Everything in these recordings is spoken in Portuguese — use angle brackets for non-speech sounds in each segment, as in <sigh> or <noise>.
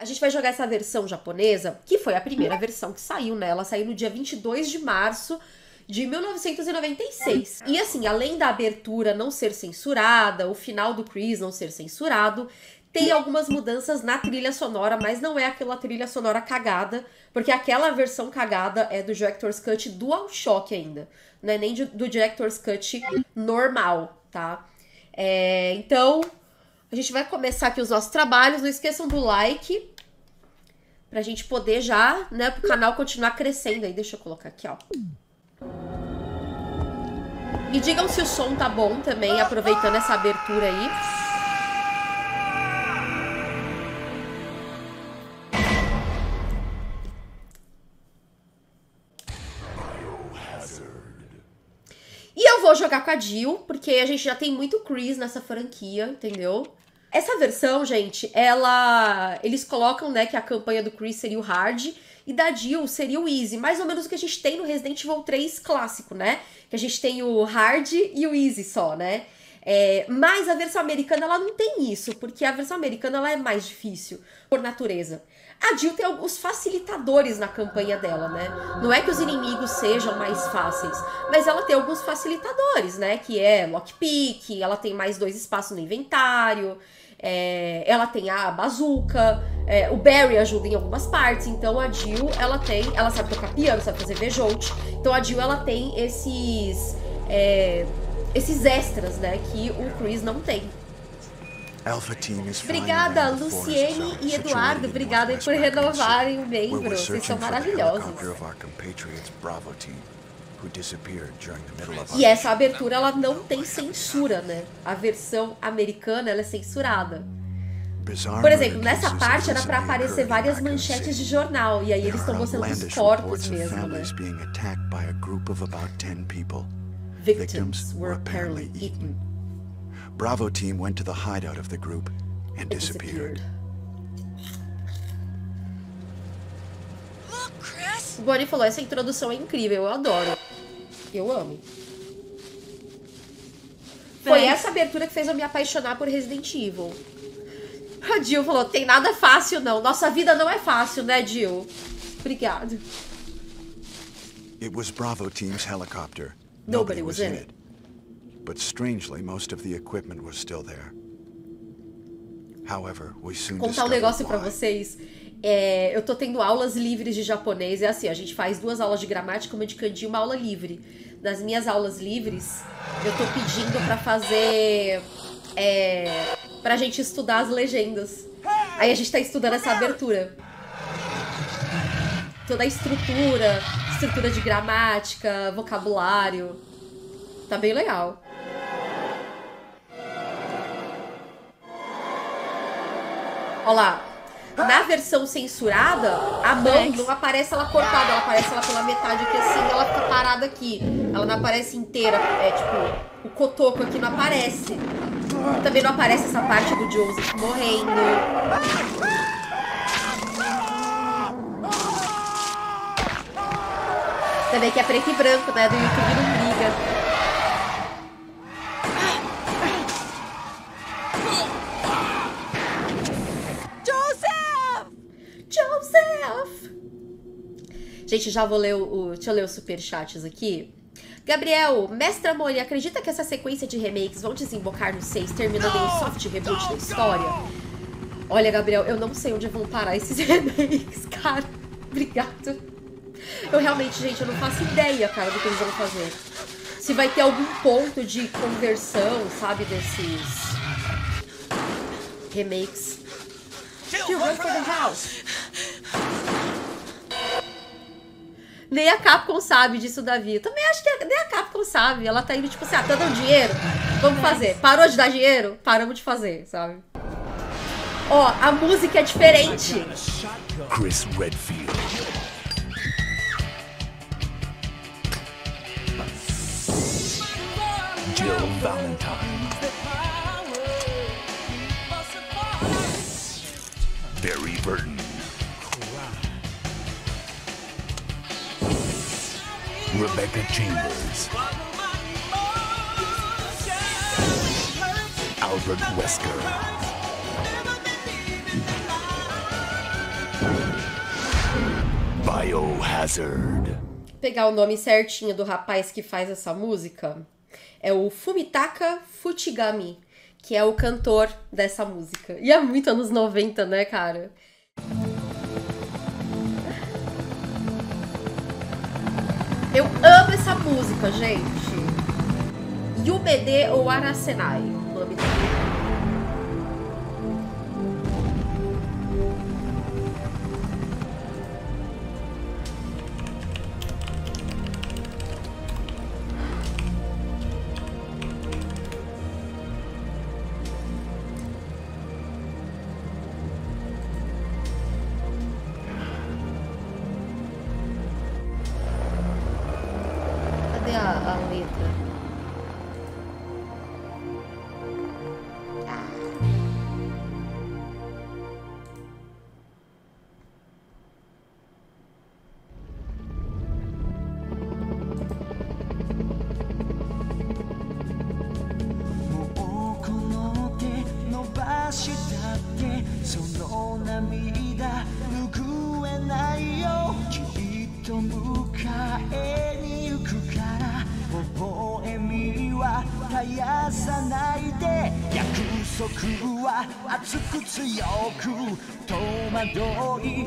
A gente vai jogar essa versão japonesa, que foi a primeira versão que saiu, né? Ela saiu no dia 22 de março de 1996. E assim, além da abertura não ser censurada, o final do Chris não ser censurado, tem algumas mudanças na trilha sonora, mas não é aquela trilha sonora cagada, porque aquela versão cagada é do Director's Cut DualShock ainda, não é nem do Director's Cut normal, tá? É, então, a gente vai começar aqui os nossos trabalhos, não esqueçam do like, pra gente poder já, né, pro canal continuar crescendo aí. Deixa eu colocar aqui, ó. Me digam se o som tá bom também, aproveitando essa abertura aí. E eu vou jogar com a Jill, porque a gente já tem muito Chris nessa franquia, entendeu? Essa versão, gente, ela. Eles colocam, né, que a campanha do Chris seria o hard e da Jill seria o easy. Mais ou menos o que a gente tem no Resident Evil 3 clássico, né? Que a gente tem o hard e o easy só, né? É, mas a versão americana ela não tem isso, porque a versão americana ela é mais difícil por natureza. A Jill tem alguns facilitadores na campanha dela, né? Não é que os inimigos sejam mais fáceis, mas ela tem alguns facilitadores, né? Que é lockpick, ela tem mais dois espaços no inventário, é, ela tem a bazuca, é, o Barry ajuda em algumas partes, então a Jill, ela tem, ela sabe tocar piano, sabe fazer vejoute, então a Jill, ela tem esses, é, esses extras, né, que o Chris não tem. Obrigada, Luciene e Eduardo. Obrigada por renovarem o membro. Vocês são maravilhosos. E essa abertura ela não tem censura, né? A versão americana ela é censurada. Por exemplo, nessa parte era para aparecer várias manchetes de jornal e aí eles estão mostrando os corpos mesmo, né? Victims were apparently eaten. Bravo team went to the hideout of the group and disappeared. O Bonnie falou, essa introdução é incrível, eu adoro. Eu amo. Foi essa abertura que fez eu me apaixonar por Resident Evil. A Jill falou, tem nada fácil não. Nossa vida não é fácil, né, Jill? Obrigado. It was Bravo team's helicopter. Nobody was in it. But strangely, most of the equipment was still there. However, we soon Contar um negócio para vocês. É, eu tô tendo aulas livres de japonês. É assim, a gente faz duas aulas de gramática, uma de kanji e uma aula livre. Nas minhas aulas livres, eu tô pedindo para fazer... É, pra gente estudar as legendas. Aí a gente tá estudando essa abertura. Toda a estrutura, estrutura de gramática, vocabulário. Tá bem legal. Olha lá. Na versão censurada, a mão não aparece ela cortada, ela aparece ela pela metade aqui assim, ela fica parada aqui. Ela não aparece inteira, é tipo, o cotoco aqui não aparece. Também não aparece essa parte do Joseph morrendo. Também que é preto e branco, né? Do YouTube não briga. Joseph! Gente, já vou ler o, deixa eu ler os superchats aqui. Gabriel, Mestra Molly, acredita que essa sequência de remakes vão desembocar no 6, terminando em um soft reboot da história? Olha, Gabriel, eu não sei onde vão parar esses <laughs> remakes, cara. Obrigado. Eu realmente, gente, eu não faço ideia, cara, do que eles vão fazer. Se vai ter algum ponto de conversão, sabe, desses remakes. You run for the house. Nem a Capcom sabe disso, Davi. Eu também acho que nem a Capcom sabe. Ela tá indo tipo assim, ah, tá dando dinheiro? Vamos fazer. Parou de dar dinheiro? Paramos de fazer, sabe? Ó, a música é diferente. Chris Redfield. Jill Valentine. Barry Burton. Rebecca Chambers. Albert Wesker. Biohazard. Pegar o nome certinho do rapaz que faz essa música é o Fumitaka Futigami, que é o cantor dessa música. E é muito anos 90, né, cara? Eu amo essa música, gente. Yubede ou Arasenai, o nome dela. さないで」「約束は熱く強く。戸惑い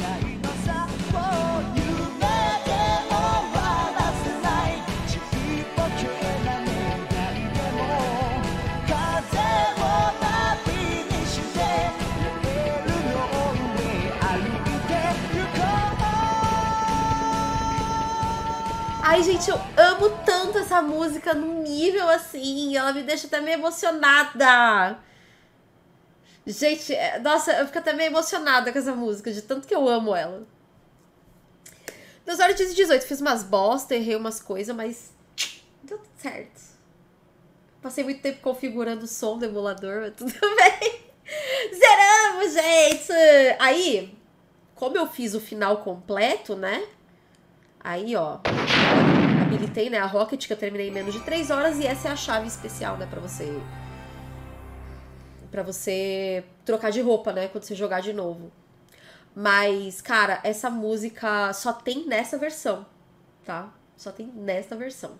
Ai, gente, eu amo tanto essa música num nível assim. Ela me deixa até meio emocionada. Gente, é- nossa, eu fico até meio emocionada com essa música, de tanto que eu amo ela. Meus horas de 18, fiz umas bosta, errei umas coisas, mas deu tudo certo. Passei muito tempo configurando o som do emulador, mas tudo <laughs> bem. Zeramos, gente! Aí, como eu fiz o final completo, né? Aí, ó, habilitei, né, a Rocket, que eu terminei em menos de 3 horas, e essa é a chave especial, né, pra você... Pra você trocar de roupa, né, quando você jogar de novo. Mas, cara, essa música só tem nessa versão, tá? Só tem nessa versão.